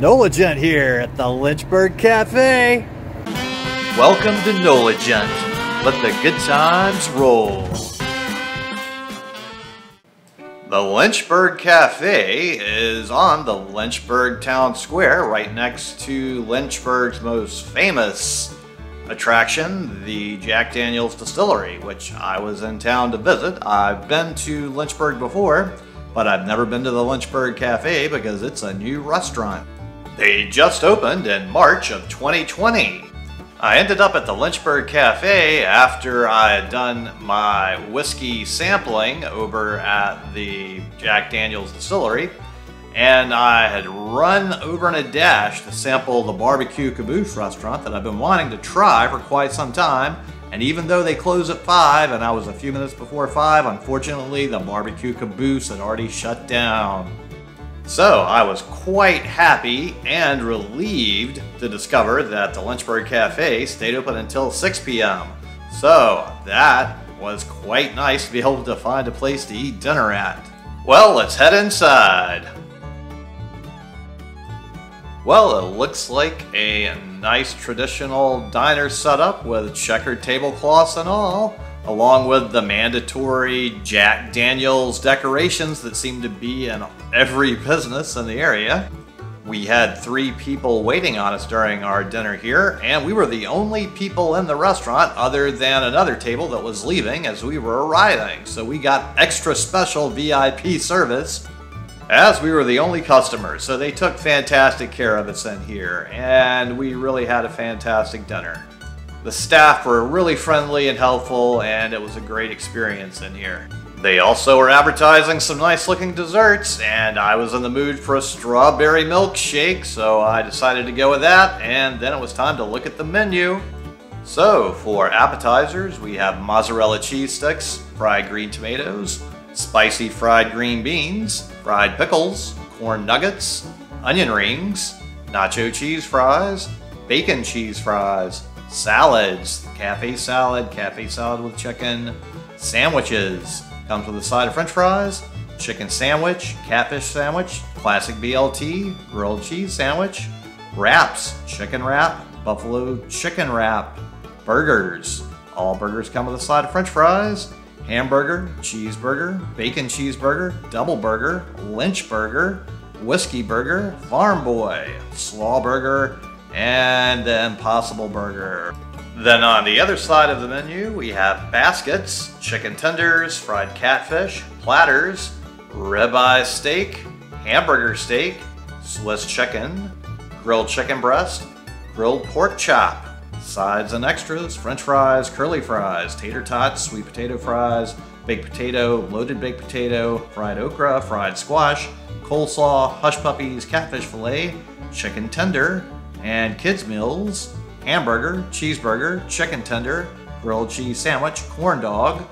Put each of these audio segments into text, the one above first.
Nolagent here at the Lynchburg Cafe. Welcome to Nolagent. Let the good times roll. The Lynchburg Cafe is on the Lynchburg Town Square right next to Lynchburg's most famous attraction, the Jack Daniels Distillery, which I was in town to visit. I've been to Lynchburg before, but I've never been to the Lynchburg Cafe because it's a new restaurant. They just opened in March of 2020. I ended up at the Lynchburg Cafe after I had done my whiskey sampling over at the Jack Daniels Distillery, and I had run over in a dash to sample the barbecue caboose restaurant that I've been wanting to try for quite some time. And even though they close at 5 and I was a few minutes before 5, unfortunately the barbecue caboose had already shut down. So I was quite happy and relieved to discover that the Lynchburg Cafe stayed open until 6 p.m. So that was quite nice to be able to find a place to eat dinner at. Well, let's head inside. Well, it looks like a nice traditional diner setup with checkered tablecloths and all along with the mandatory Jack Daniels decorations that seem to be in every business in the area. We had three people waiting on us during our dinner here, and we were the only people in the restaurant other than another table that was leaving as we were arriving. So we got extra special VIP service as we were the only customers. So they took fantastic care of us in here, and we really had a fantastic dinner. The staff were really friendly and helpful, and it was a great experience in here. They also were advertising some nice looking desserts, and I was in the mood for a strawberry milkshake, so I decided to go with that, and then it was time to look at the menu. So, for appetizers, we have mozzarella cheese sticks, fried green tomatoes, spicy fried green beans, fried pickles, corn nuggets, onion rings, nacho cheese fries, bacon cheese fries, Salads, cafe salad, cafe salad with chicken. Sandwiches, comes with a side of french fries, chicken sandwich, catfish sandwich, classic BLT, grilled cheese sandwich. Wraps, chicken wrap, buffalo chicken wrap. Burgers, all burgers come with a side of french fries. Hamburger, cheeseburger, bacon cheeseburger, double burger, lynch burger, whiskey burger, farm boy, slaw burger, and the Impossible Burger. Then on the other side of the menu, we have baskets, chicken tenders, fried catfish, platters, ribeye steak, hamburger steak, Swiss chicken, grilled chicken breast, grilled pork chop, sides and extras, french fries, curly fries, tater tots, sweet potato fries, baked potato, loaded baked potato, fried okra, fried squash, coleslaw, hush puppies, catfish fillet, chicken tender, and kids' meals hamburger, cheeseburger, chicken tender, grilled cheese sandwich, corn dog,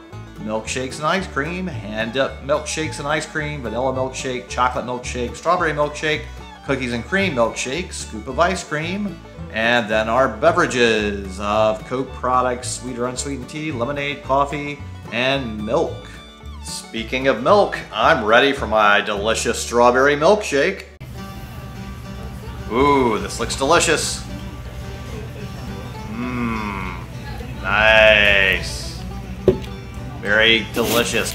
milkshakes and ice cream, hand up milkshakes and ice cream, vanilla milkshake, chocolate milkshake, strawberry milkshake, cookies and cream milkshake, scoop of ice cream, and then our beverages of Coke products, sweet or unsweetened tea, lemonade, coffee, and milk. Speaking of milk, I'm ready for my delicious strawberry milkshake. Ooh, this looks delicious. Mmm, nice. Very delicious.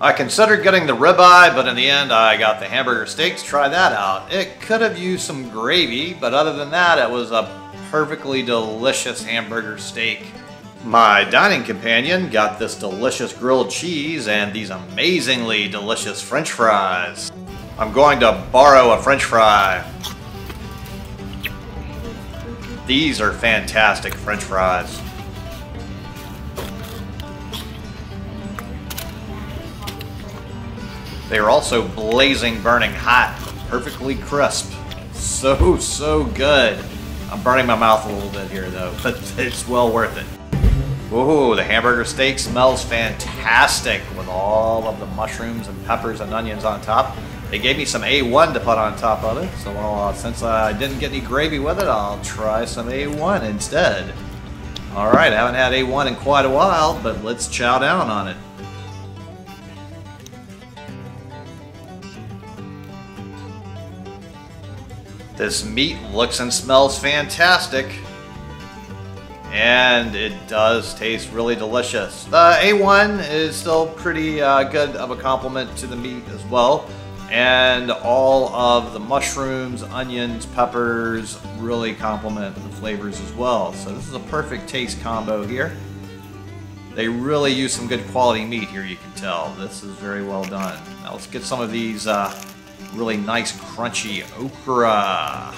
I considered getting the ribeye, but in the end I got the hamburger steak to try that out. It could have used some gravy, but other than that it was a perfectly delicious hamburger steak. My dining companion got this delicious grilled cheese and these amazingly delicious french fries. I'm going to borrow a french fry. These are fantastic french fries. They are also blazing, burning hot, perfectly crisp. So, so good. I'm burning my mouth a little bit here though, but it's well worth it. Ooh, the hamburger steak smells fantastic with all of the mushrooms and peppers and onions on top. They gave me some A1 to put on top of it, so uh, since I didn't get any gravy with it, I'll try some A1 instead. Alright, I haven't had A1 in quite a while, but let's chow down on it. This meat looks and smells fantastic. And it does taste really delicious. The A1 is still pretty uh, good of a compliment to the meat as well. And all of the mushrooms, onions, peppers really complement the flavors as well. So this is a perfect taste combo here. They really use some good quality meat here, you can tell. This is very well done. Now let's get some of these uh, really nice crunchy okra.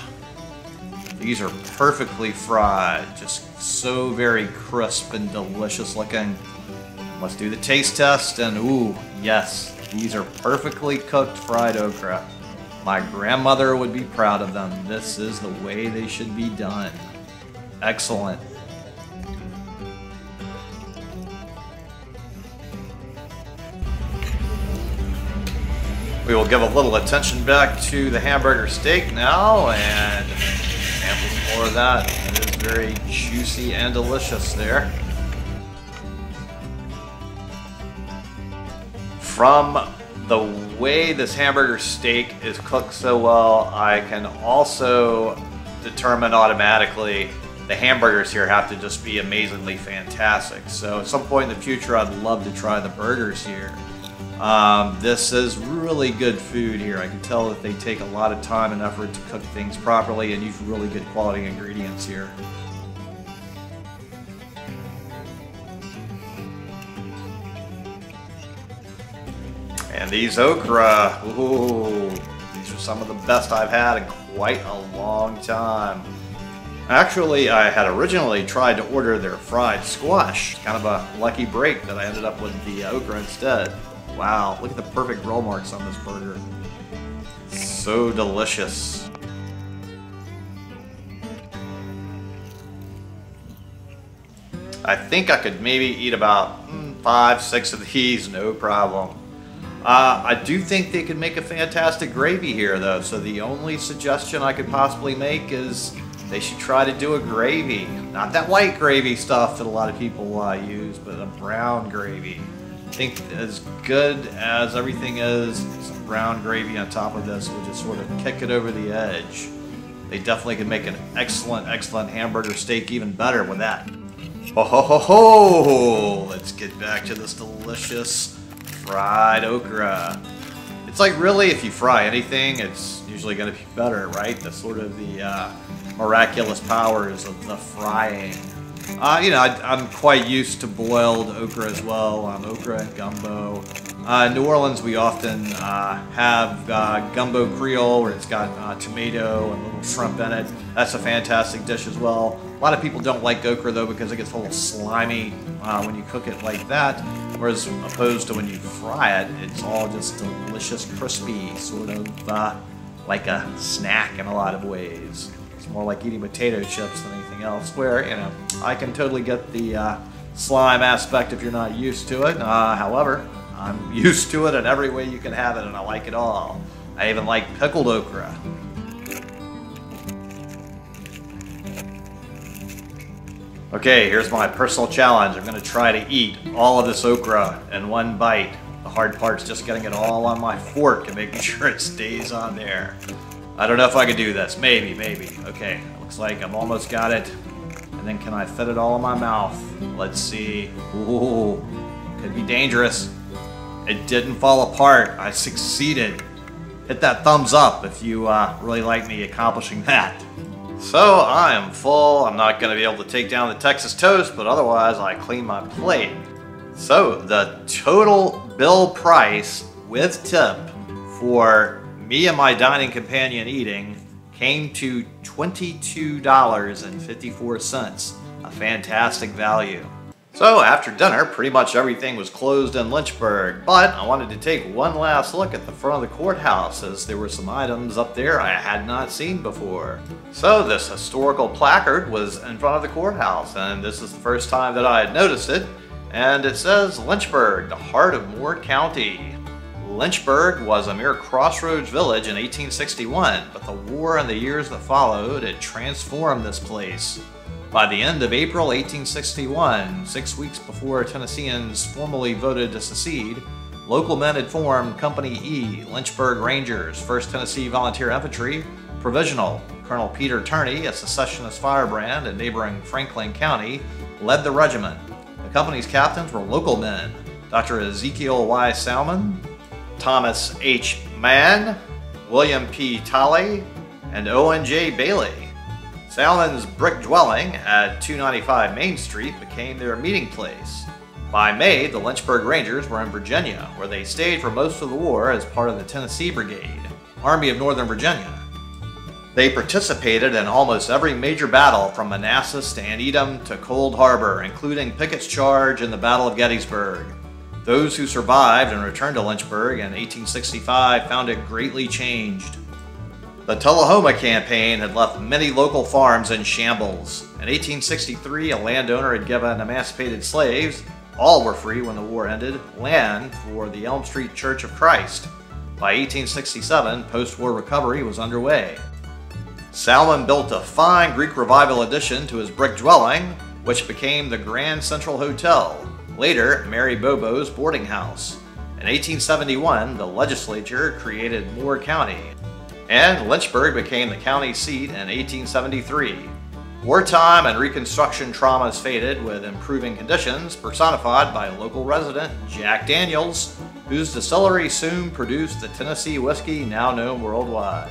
These are perfectly fried, just so very crisp and delicious looking. Let's do the taste test, and ooh, yes, these are perfectly cooked fried okra. My grandmother would be proud of them. This is the way they should be done. Excellent. We will give a little attention back to the hamburger steak now and sample more of that. It is very juicy and delicious there. From the way this hamburger steak is cooked so well, I can also determine automatically the hamburgers here have to just be amazingly fantastic. So at some point in the future, I'd love to try the burgers here. Um, this is really good food here. I can tell that they take a lot of time and effort to cook things properly and use really good quality ingredients here. And these okra, ooh, these are some of the best I've had in quite a long time. Actually, I had originally tried to order their fried squash. Kind of a lucky break that I ended up with the okra instead. Wow, look at the perfect roll marks on this burger. So delicious. I think I could maybe eat about mm, five, six of these, no problem. Uh, I do think they could make a fantastic gravy here though, so the only suggestion I could possibly make is they should try to do a gravy. Not that white gravy stuff that a lot of people uh, use, but a brown gravy. I think as good as everything is, some brown gravy on top of this would just sort of kick it over the edge. They definitely could make an excellent, excellent hamburger steak even better with that. Ho ho ho ho! Let's get back to this delicious fried okra. It's like really, if you fry anything, it's usually going to be better, right? The sort of the uh, miraculous powers of the frying. Uh, you know, I, am quite used to boiled okra as well, um, okra and gumbo. Uh, in New Orleans, we often uh, have uh, gumbo creole, where it's got uh, tomato and little shrimp in it. That's a fantastic dish as well. A lot of people don't like okra though because it gets a little slimy uh, when you cook it like that, whereas opposed to when you fry it, it's all just delicious, crispy, sort of like a snack in a lot of ways. It's more like eating potato chips than anything else. Where you know, I can totally get the uh, slime aspect if you're not used to it. Uh, however, I'm used to it in every way you can have it, and I like it all. I even like pickled okra. Okay, here's my personal challenge. I'm to try to eat all of this okra in one bite. The hard part's just getting it all on my fork and making sure it stays on there. I don't know if I could do this. Maybe, maybe. Okay, looks like I've almost got it. And then can I fit it all in my mouth? Let's see. Ooh, could be dangerous. It didn't fall apart. I succeeded. Hit that thumbs up if you uh, really like me accomplishing that. So I am full. I'm not going to be able to take down the Texas toast, but otherwise I clean my plate. So the total bill price with tip for me and my dining companion eating came to $22.54, a fantastic value. So after dinner, pretty much everything was closed in Lynchburg, but I wanted to take one last look at the front of the courthouse as there were some items up there I had not seen before. So this historical placard was in front of the courthouse, and this is the first time that I had noticed it, and it says Lynchburg, the heart of Moore County. Lynchburg was a mere crossroads village in 1861, but the war and the years that followed had transformed this place. By the end of April 1861, six weeks before Tennesseans formally voted to secede, local men had formed Company E, Lynchburg Rangers, 1st Tennessee Volunteer Infantry, Provisional, Colonel Peter Turney, a secessionist firebrand in neighboring Franklin County, led the regiment. The company's captains were local men Dr. Ezekiel Y. Salmon, Thomas H. Mann, William P. Tolley, and Owen J. Bailey. Salmon's brick dwelling at 295 Main Street became their meeting place. By May, the Lynchburg Rangers were in Virginia, where they stayed for most of the war as part of the Tennessee Brigade, Army of Northern Virginia. They participated in almost every major battle from Manassas to Antietam to Cold Harbor, including Pickett's Charge and the Battle of Gettysburg. Those who survived and returned to Lynchburg in 1865 found it greatly changed. The Tullahoma campaign had left many local farms in shambles. In 1863, a landowner had given emancipated slaves, all were free when the war ended, land for the Elm Street Church of Christ. By 1867, post war recovery was underway. Salmon built a fine Greek Revival addition to his brick dwelling, which became the Grand Central Hotel, later Mary Bobo's boarding house. In 1871, the legislature created Moore County, and Lynchburg became the county seat in 1873. Wartime and Reconstruction traumas faded with improving conditions, personified by local resident Jack Daniels, whose distillery soon produced the Tennessee whiskey now known worldwide.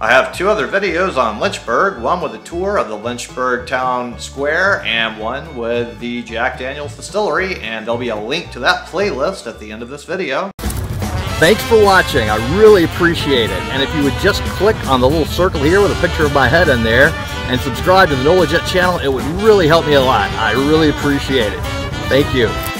I have two other videos on Lynchburg, one with a tour of the Lynchburg Town Square and one with the Jack Daniels Distillery, and there'll be a link to that playlist at the end of this video. Thanks for watching. I really appreciate it. And if you would just click on the little circle here with a picture of my head in there and subscribe to the NOLA Gent channel, it would really help me a lot. I really appreciate it. Thank you.